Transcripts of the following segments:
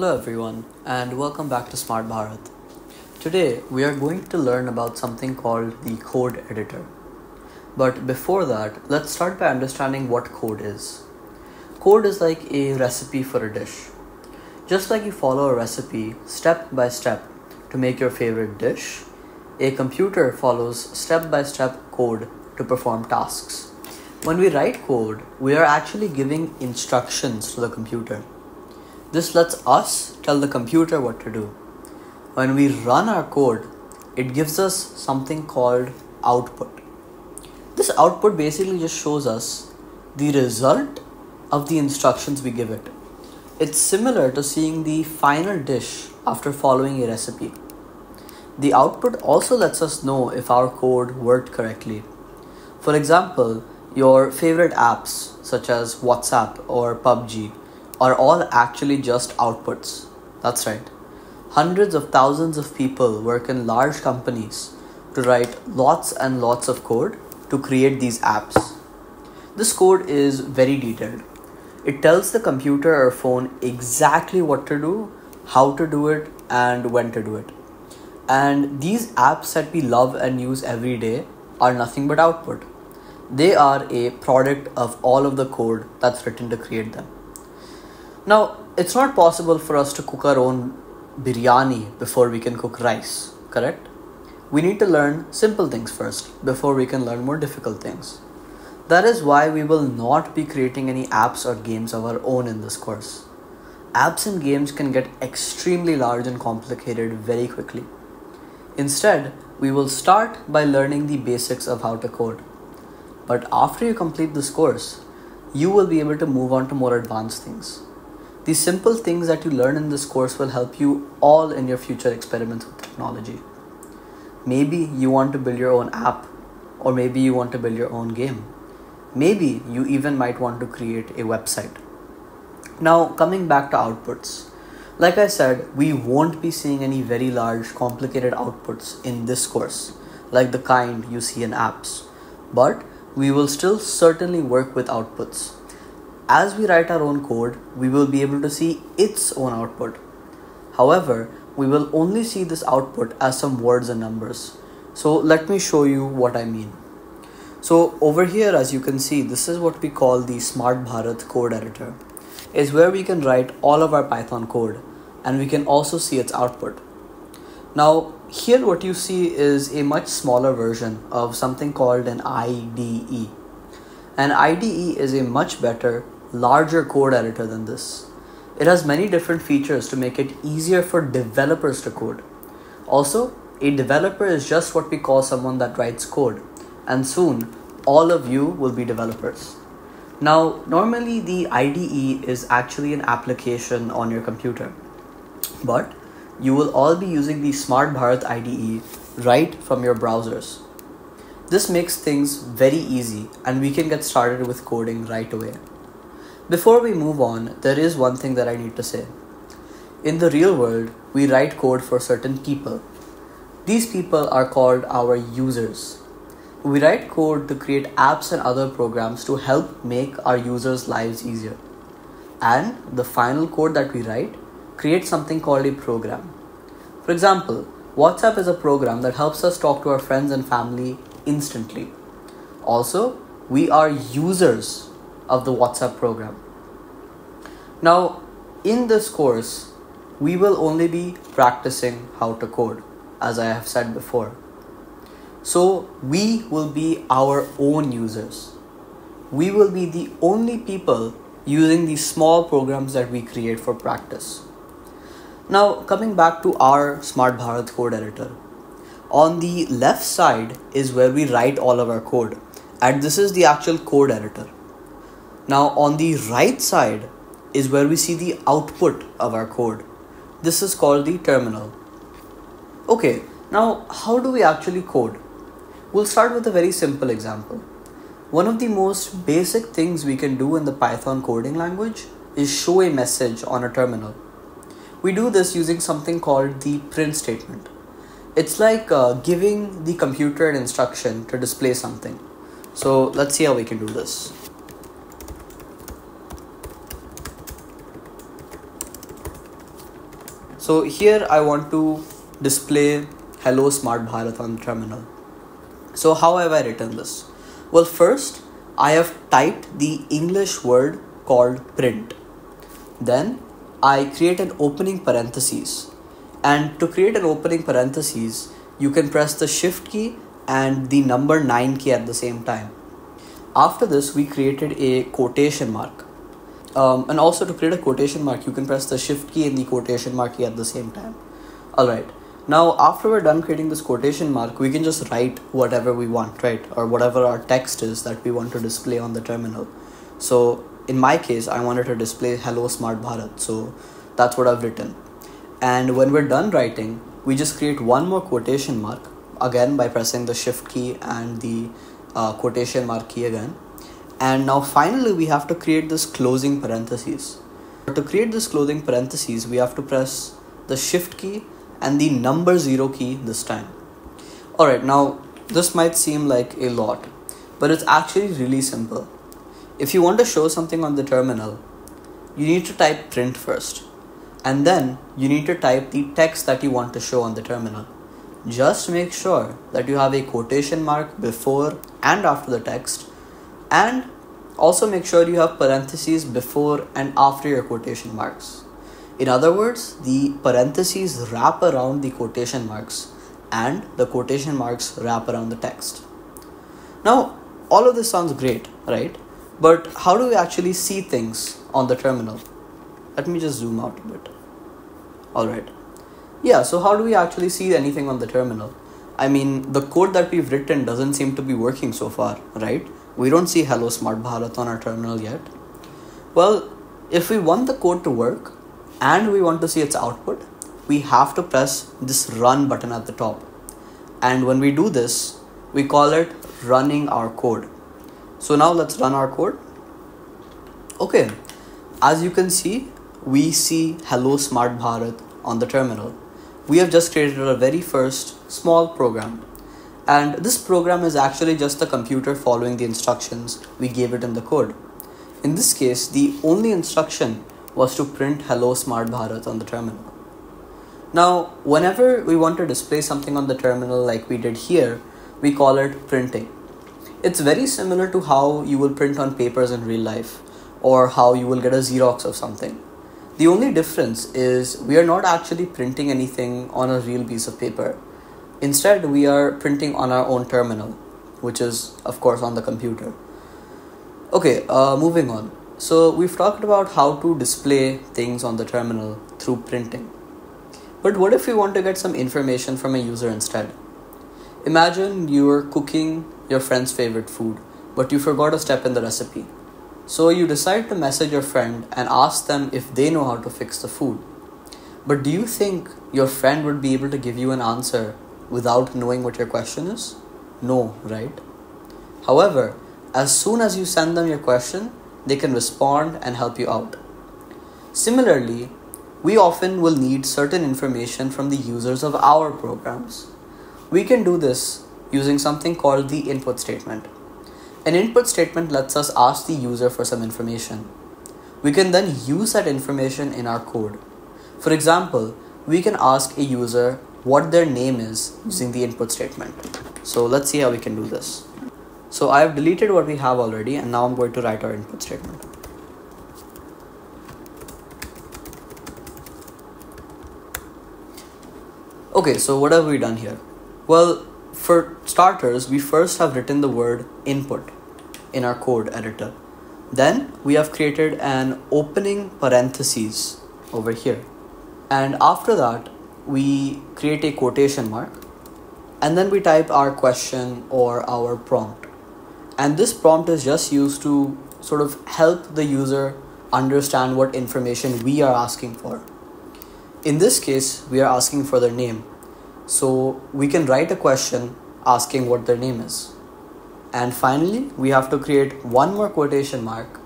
Hello everyone and welcome back to Smart Bharat. Today we are going to learn about something called the code editor. But before that, let's start by understanding what code is. Code is like a recipe for a dish. Just like you follow a recipe step by step to make your favorite dish, a computer follows step by step code to perform tasks. When we write code, we are actually giving instructions to the computer. This lets us tell the computer what to do. When we run our code, it gives us something called output. This output basically just shows us the result of the instructions we give it. It's similar to seeing the final dish after following a recipe. The output also lets us know if our code worked correctly. For example, your favorite apps such as WhatsApp or PUBG are all actually just outputs. That's right. Hundreds of thousands of people work in large companies to write lots and lots of code to create these apps. This code is very detailed. It tells the computer or phone exactly what to do, how to do it, and when to do it. And these apps that we love and use every day are nothing but output. They are a product of all of the code that's written to create them. Now, it's not possible for us to cook our own biryani before we can cook rice, correct? We need to learn simple things first before we can learn more difficult things. That is why we will not be creating any apps or games of our own in this course. Apps and games can get extremely large and complicated very quickly. Instead, we will start by learning the basics of how to code. But after you complete this course, you will be able to move on to more advanced things. These simple things that you learn in this course will help you all in your future experiments with technology. Maybe you want to build your own app, or maybe you want to build your own game. Maybe you even might want to create a website. Now, coming back to outputs. Like I said, we won't be seeing any very large, complicated outputs in this course, like the kind you see in apps. But we will still certainly work with outputs as we write our own code, we will be able to see its own output. However, we will only see this output as some words and numbers. So let me show you what I mean. So over here, as you can see, this is what we call the Smart Bharat code editor. Is where we can write all of our Python code and we can also see its output. Now, here what you see is a much smaller version of something called an IDE. An IDE is a much better larger code editor than this. It has many different features to make it easier for developers to code. Also, a developer is just what we call someone that writes code, and soon all of you will be developers. Now, normally the IDE is actually an application on your computer, but you will all be using the Smart Bharat IDE right from your browsers. This makes things very easy and we can get started with coding right away. Before we move on, there is one thing that I need to say. In the real world, we write code for certain people. These people are called our users. We write code to create apps and other programs to help make our users' lives easier. And the final code that we write creates something called a program. For example, WhatsApp is a program that helps us talk to our friends and family instantly. Also, we are users of the WhatsApp program. Now, in this course, we will only be practicing how to code, as I have said before. So, we will be our own users. We will be the only people using these small programs that we create for practice. Now, coming back to our Smart Bharat code editor. On the left side is where we write all of our code, and this is the actual code editor. Now on the right side is where we see the output of our code. This is called the terminal. Okay, now how do we actually code? We'll start with a very simple example. One of the most basic things we can do in the Python coding language is show a message on a terminal. We do this using something called the print statement. It's like uh, giving the computer an instruction to display something. So let's see how we can do this. So here I want to display hello smart Bharat on terminal. So how have I written this? Well first I have typed the English word called print. Then I create an opening parenthesis and to create an opening parenthesis you can press the shift key and the number 9 key at the same time. After this we created a quotation mark um, and also to create a quotation mark you can press the shift key and the quotation mark key at the same time. Alright. Now after we're done creating this quotation mark we can just write whatever we want right? Or whatever our text is that we want to display on the terminal. So in my case I wanted to display hello smart Bharat. So that's what I've written. And when we're done writing we just create one more quotation mark again by pressing the shift key and the uh, quotation mark key again and now finally we have to create this closing parentheses. To create this closing parentheses, we have to press the shift key and the number 0 key this time. Alright, now this might seem like a lot, but it's actually really simple. If you want to show something on the terminal, you need to type print first, and then you need to type the text that you want to show on the terminal. Just make sure that you have a quotation mark before and after the text and also make sure you have parentheses before and after your quotation marks. In other words, the parentheses wrap around the quotation marks and the quotation marks wrap around the text. Now, all of this sounds great, right? But how do we actually see things on the terminal? Let me just zoom out a bit. Alright. Yeah, so how do we actually see anything on the terminal? I mean, the code that we've written doesn't seem to be working so far, right? We don't see Hello Smart Bharat on our terminal yet. Well, if we want the code to work and we want to see its output, we have to press this run button at the top. And when we do this, we call it running our code. So now let's run our code. Okay, as you can see, we see Hello Smart Bharat on the terminal. We have just created our very first small program and this program is actually just the computer following the instructions we gave it in the code. In this case, the only instruction was to print Hello Smart Bharat on the terminal. Now, whenever we want to display something on the terminal like we did here, we call it printing. It's very similar to how you will print on papers in real life or how you will get a Xerox of something. The only difference is we are not actually printing anything on a real piece of paper Instead, we are printing on our own terminal, which is, of course, on the computer. Okay, uh, moving on. So, we've talked about how to display things on the terminal through printing. But what if we want to get some information from a user instead? Imagine you're cooking your friend's favorite food, but you forgot a step in the recipe. So you decide to message your friend and ask them if they know how to fix the food. But do you think your friend would be able to give you an answer without knowing what your question is? No, right? However, as soon as you send them your question, they can respond and help you out. Similarly, we often will need certain information from the users of our programs. We can do this using something called the input statement. An input statement lets us ask the user for some information. We can then use that information in our code. For example, we can ask a user what their name is using the input statement. So let's see how we can do this. So I have deleted what we have already and now I'm going to write our input statement. Okay, so what have we done here? Well, for starters, we first have written the word input in our code editor. Then we have created an opening parentheses over here. And after that, we create a quotation mark and then we type our question or our prompt. And this prompt is just used to sort of help the user understand what information we are asking for. In this case, we are asking for their name. So we can write a question asking what their name is. And finally, we have to create one more quotation mark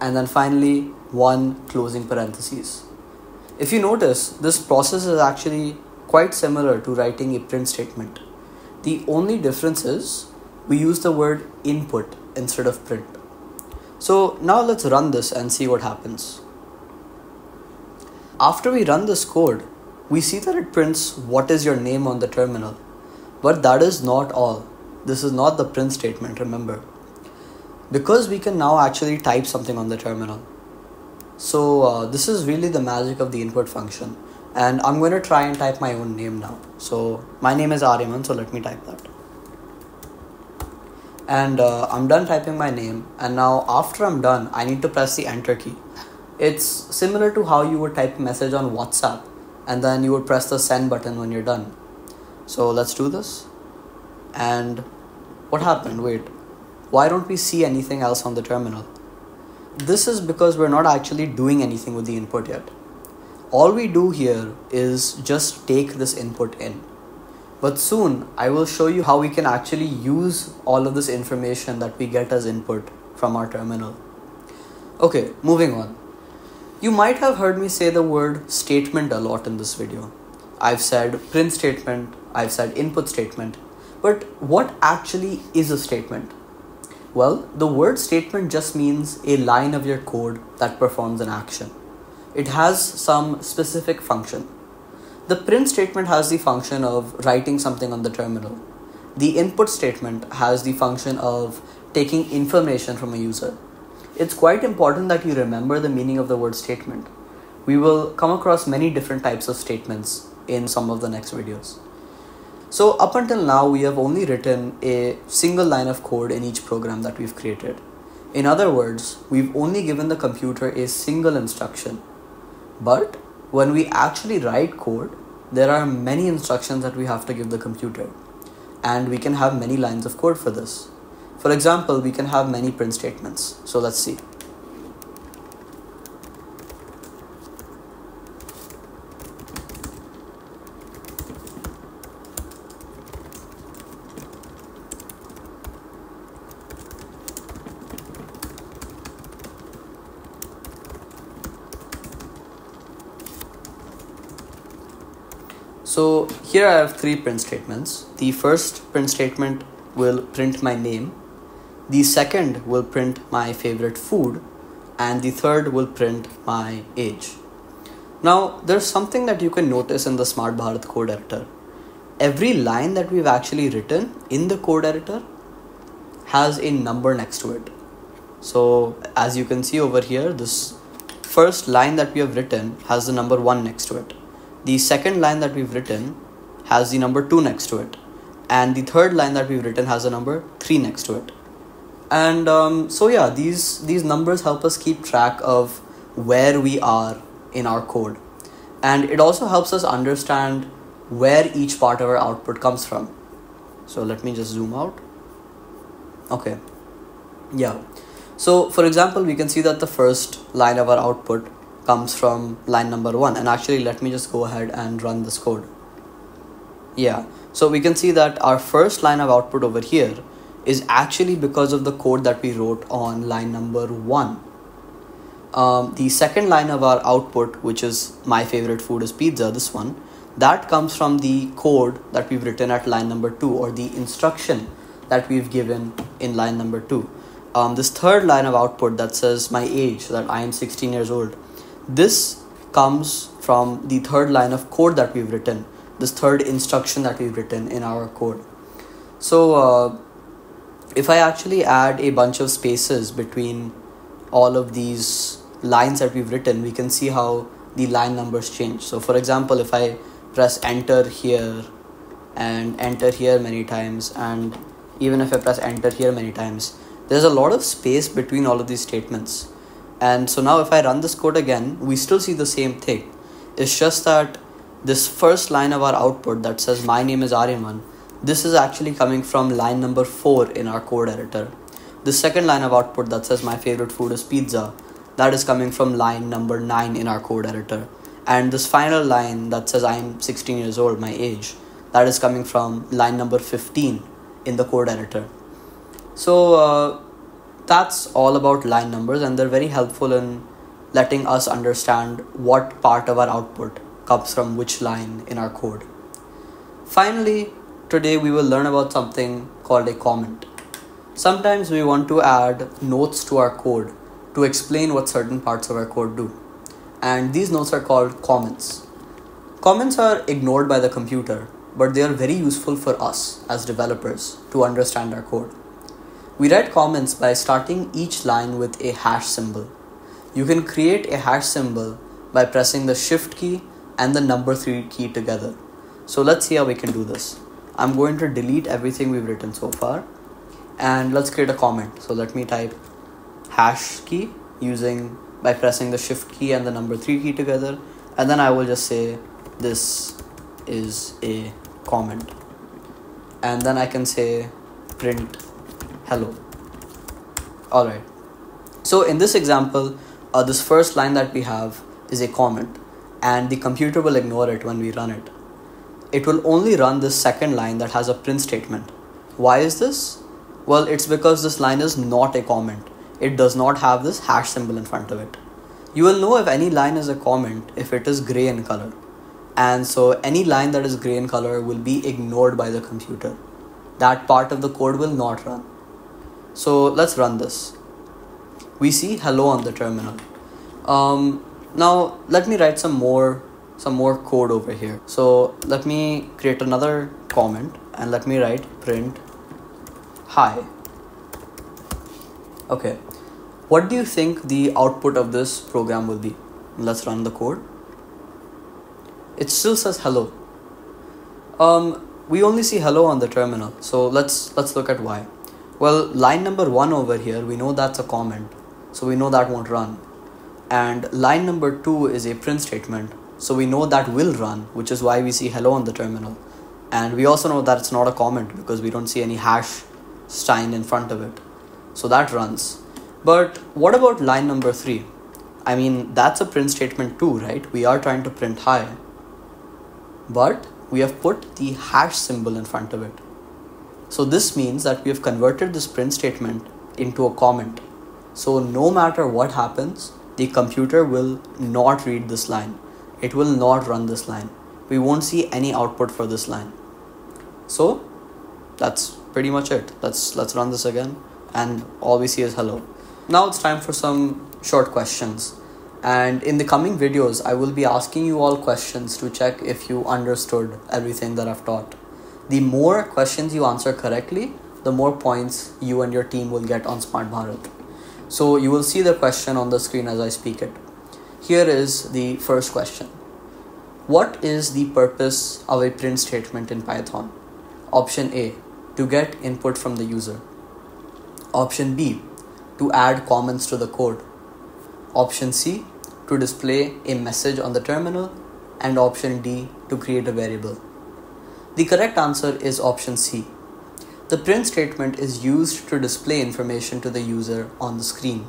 and then finally one closing parentheses. If you notice, this process is actually quite similar to writing a print statement. The only difference is we use the word input instead of print. So now let's run this and see what happens. After we run this code, we see that it prints what is your name on the terminal. But that is not all. This is not the print statement, remember. Because we can now actually type something on the terminal. So uh, this is really the magic of the input function. And I'm going to try and type my own name now. So my name is Aryaman, so let me type that. And uh, I'm done typing my name. And now after I'm done, I need to press the enter key. It's similar to how you would type a message on WhatsApp and then you would press the send button when you're done. So let's do this. And what happened? Wait, why don't we see anything else on the terminal? This is because we're not actually doing anything with the input yet. All we do here is just take this input in. But soon I will show you how we can actually use all of this information that we get as input from our terminal. Okay, moving on. You might have heard me say the word statement a lot in this video. I've said print statement, I've said input statement, but what actually is a statement? Well, the word statement just means a line of your code that performs an action. It has some specific function. The print statement has the function of writing something on the terminal. The input statement has the function of taking information from a user. It's quite important that you remember the meaning of the word statement. We will come across many different types of statements in some of the next videos. So up until now, we have only written a single line of code in each program that we've created. In other words, we've only given the computer a single instruction. But when we actually write code, there are many instructions that we have to give the computer. And we can have many lines of code for this. For example, we can have many print statements. So let's see. So here I have three print statements. The first print statement will print my name the second will print my favorite food, and the third will print my age. Now, there's something that you can notice in the Smart Bharat code editor. Every line that we've actually written in the code editor has a number next to it. So, as you can see over here, this first line that we have written has the number 1 next to it. The second line that we've written has the number 2 next to it. And the third line that we've written has a number 3 next to it. And um, so yeah these these numbers help us keep track of where we are in our code. And it also helps us understand where each part of our output comes from. So let me just zoom out. Okay. Yeah. So for example we can see that the first line of our output comes from line number one. And actually let me just go ahead and run this code yeah so we can see that our first line of output over here is actually because of the code that we wrote on line number one. Um, the second line of our output, which is my favorite food is pizza, this one, that comes from the code that we've written at line number two or the instruction that we've given in line number two. Um, this third line of output that says my age, that I am 16 years old, this comes from the third line of code that we've written, this third instruction that we've written in our code. So, uh, if I actually add a bunch of spaces between all of these lines that we've written, we can see how the line numbers change. So, for example, if I press enter here and enter here many times, and even if I press enter here many times, there's a lot of space between all of these statements. And so now, if I run this code again, we still see the same thing. It's just that this first line of our output that says my name is Aryaman this is actually coming from line number 4 in our code editor. The second line of output that says my favorite food is pizza, that is coming from line number 9 in our code editor. And this final line that says I'm 16 years old, my age, that is coming from line number 15 in the code editor. So uh, that's all about line numbers, and they're very helpful in letting us understand what part of our output comes from which line in our code. Finally, Today we will learn about something called a comment. Sometimes we want to add notes to our code to explain what certain parts of our code do. And these notes are called comments. Comments are ignored by the computer, but they are very useful for us as developers to understand our code. We write comments by starting each line with a hash symbol. You can create a hash symbol by pressing the shift key and the number 3 key together. So let's see how we can do this. I'm going to delete everything we've written so far and let's create a comment. So let me type hash key using by pressing the shift key and the number 3 key together and then I will just say this is a comment and then I can say print hello alright so in this example uh, this first line that we have is a comment and the computer will ignore it when we run it. It will only run this second line that has a print statement. Why is this? Well it's because this line is not a comment. It does not have this hash symbol in front of it. You will know if any line is a comment if it is gray in color. And so any line that is gray in color will be ignored by the computer. That part of the code will not run. So let's run this. We see hello on the terminal. Um, now let me write some more some more code over here so let me create another comment and let me write print hi okay what do you think the output of this program will be let's run the code it still says hello. Um, we only see hello on the terminal, so let's let's look at why. Well, line number one over here, we know that's a comment, so we know that won't run. And line number two is a print statement, so we know that will run, which is why we see hello on the terminal. And we also know that it's not a comment because we don't see any hash sign in front of it. So that runs. But what about line number three? I mean, that's a print statement too, right? We are trying to print hi but we have put the hash symbol in front of it. So this means that we have converted this print statement into a comment. So no matter what happens, the computer will not read this line. It will not run this line. We won't see any output for this line. So that's pretty much it. Let's let's run this again and all we see is hello. Now it's time for some short questions and in the coming videos i will be asking you all questions to check if you understood everything that i've taught the more questions you answer correctly the more points you and your team will get on smart bharat so you will see the question on the screen as i speak it. Here is the first question. What is the purpose of a print statement in python? Option a to get input from the user. Option b to add comments to the code. Option C to display a message on the terminal, and option D to create a variable. The correct answer is option C. The print statement is used to display information to the user on the screen.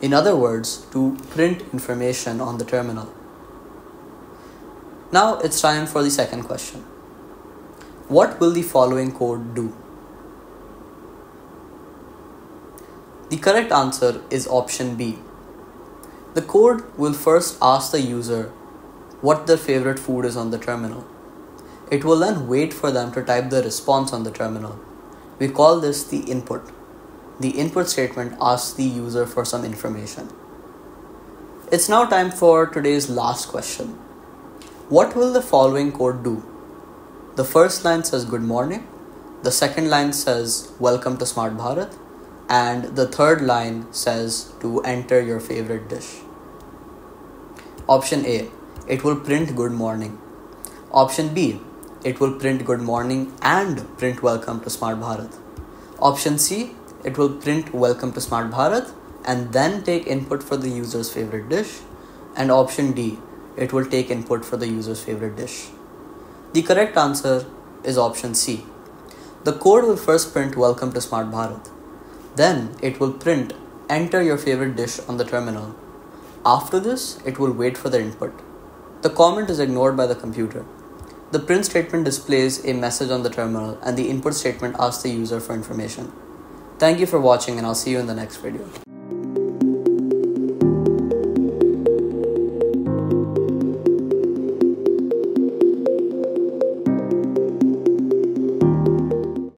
In other words, to print information on the terminal. Now it's time for the second question. What will the following code do? The correct answer is option B. The code will first ask the user what their favorite food is on the terminal. It will then wait for them to type the response on the terminal. We call this the input. The input statement asks the user for some information. It's now time for today's last question. What will the following code do? The first line says good morning. The second line says welcome to Smart Bharat and the third line says to enter your favorite dish. Option A, it will print good morning. Option B, it will print good morning and print welcome to Smart Bharat. Option C, it will print welcome to Smart Bharat and then take input for the user's favorite dish. And option D, it will take input for the user's favorite dish. The correct answer is option C. The code will first print welcome to Smart Bharat. Then it will print enter your favorite dish on the terminal. After this, it will wait for the input. The comment is ignored by the computer. The print statement displays a message on the terminal and the input statement asks the user for information. Thank you for watching and I'll see you in the next video.